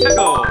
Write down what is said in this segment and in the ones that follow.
这个。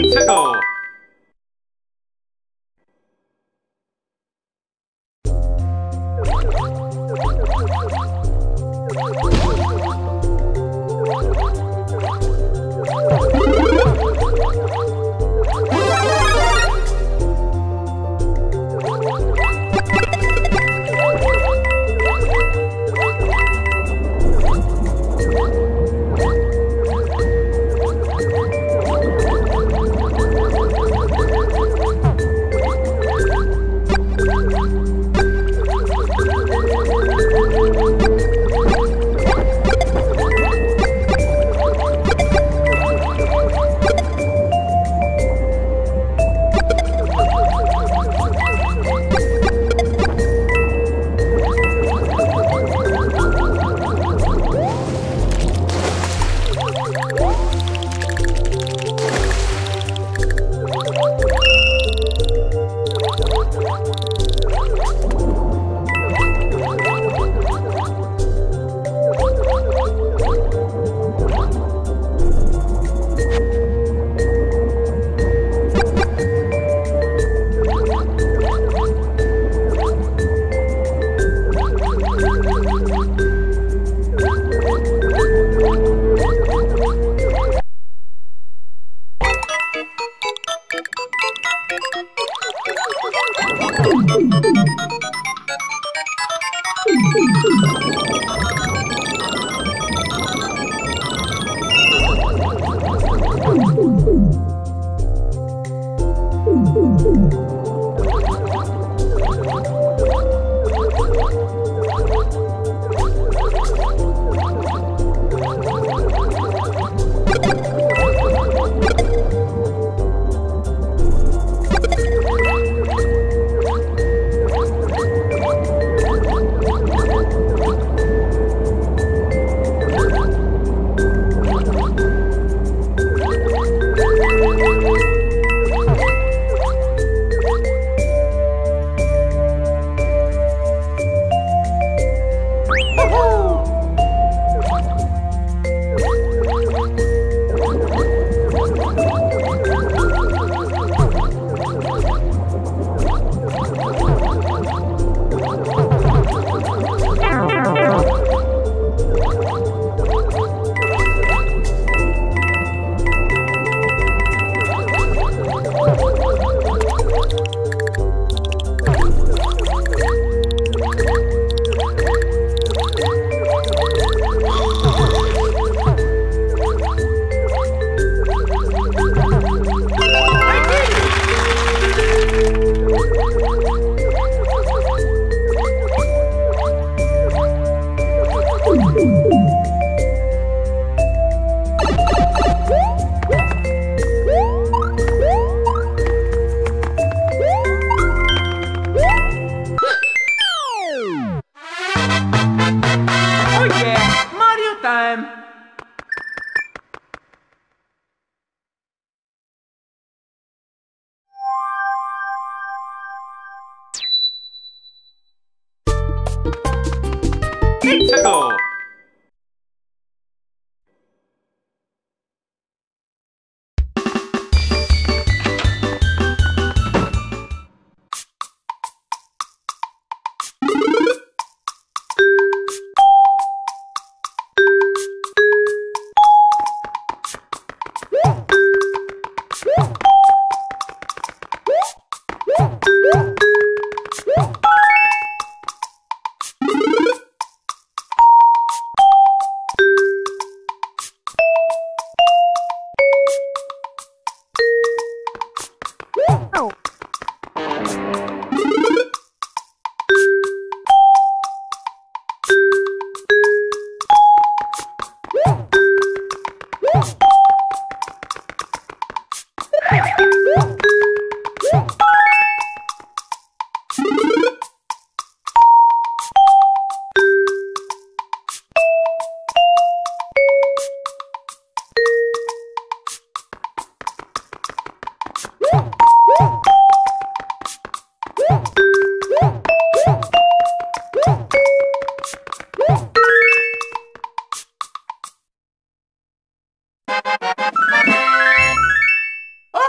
최고!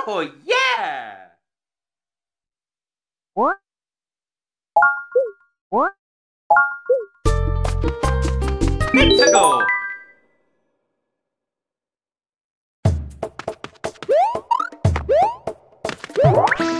Oh, yeah! What? What? Tickle! Oh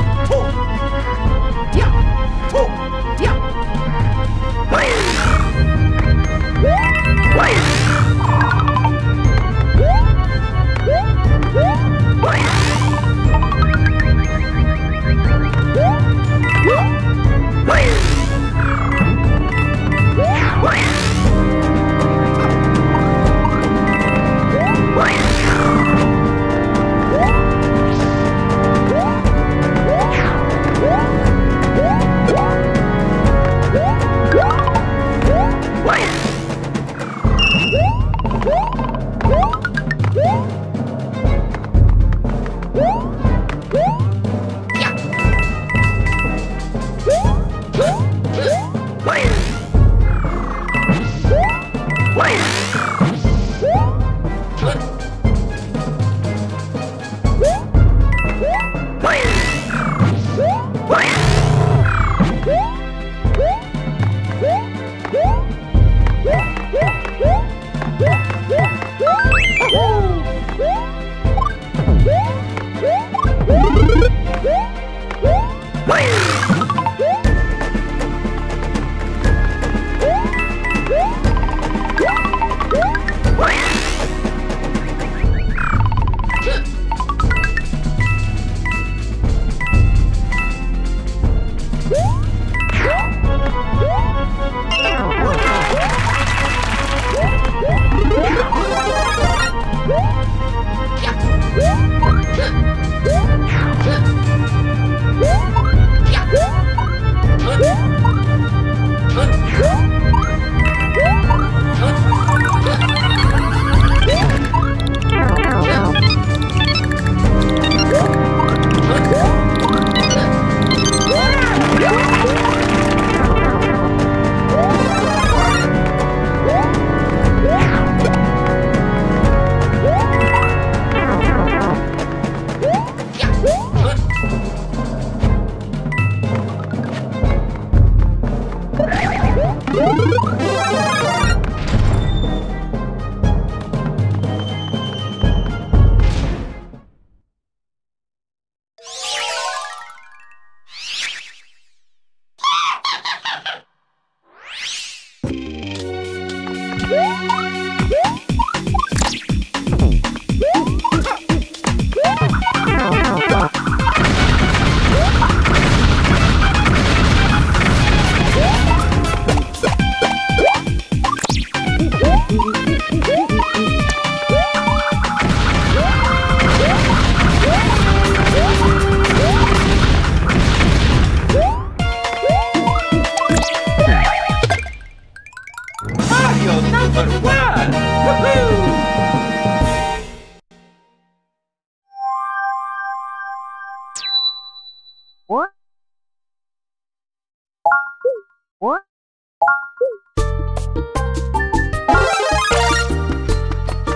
Yeah!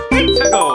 Pizza go!